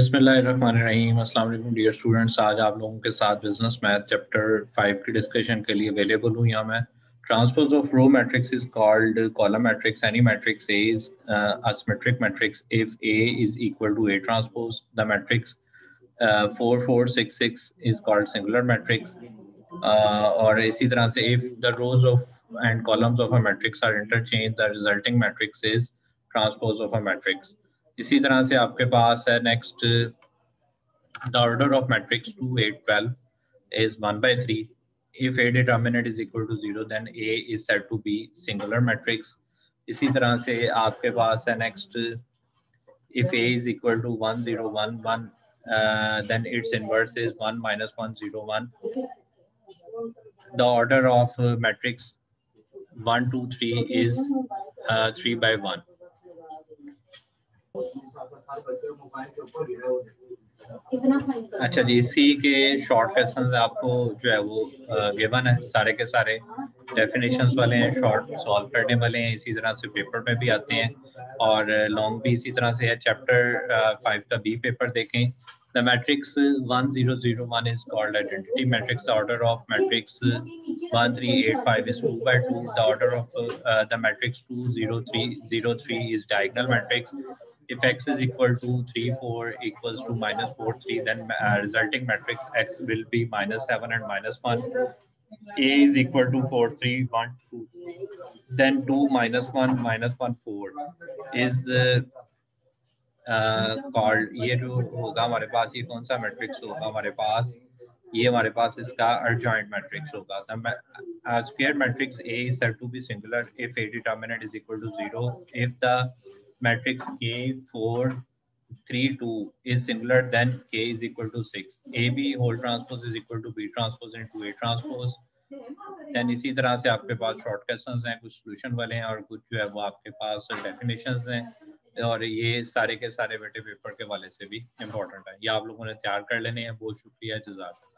अस्सलाम वालेकुम dear students, आज आप लोगों के साथ बिज़नेस मैथ चैप्टर फाइव की डिस्कशन के लिए अवेलेबल हूँ यहाँ मैं। Transpose of row matrix is called column matrix any matrix A is a symmetric matrix if A is equal to A transpose the matrix four four six six is called singular matrix और इसी तरह से if the rows of and columns of a matrix are interchange the resulting matrix is transpose of a matrix इसी तरह से आपके पास है next the order of matrix two eight twelve is one by three if A determinant is equal to zero to be singular matrix इसी तरह से आपके पास है next if A is equal to one zero one one then its inverse is one minus one zero one the order of matrix one two three is three by one अच्छा जी सी के short question आपको जो है वो given है सारे के सारे। डेफिनेशन वाले हैं शॉर्ट सॉल्व करने वाले हैं इसी तरह से पेपर में भी आते हैं। और लॉन्ग भी इसी तरह से है। चैप्टर फाइव का बी पेपर देखें। The matrix 1001 is called identity matrix. The order of matrix 1385 is 2 by 2. The order of uh, the matrix 20303 is diagonal matrix. if x is equal to 3 4 equals to minus 4 3 then uh, resulting matrix x will be minus 7 and minus 1 a is equal to 4 3 1 2 then 2 minus 1 minus 1 4 is uh, called ये जो होगा हमारे पास, ये कौन सा matrix होगा हमारे पास? ये हमारे पास इसका अर्जॉइंट मैट्रिक्स होगा। Square matrix A is said to be singular if A determinant is equal to zero if the matrix K 4 3 2 is singular, then K is equal to 6 AB whole transpose is equal to B transpose into A transpose. Then इसी तरह से आपके पास short questions हैं, कुछ solution वाले हैं और कुछ जो है वो आपके पास डेफिनेशंस हैं। और ये सारे के सारे बेटे पेपर के वाले से भी इम्पोर्टेंट है। ये आप लोगों ने तैयार कर लेने हैं। बहुत शुक्रिया, जजाक।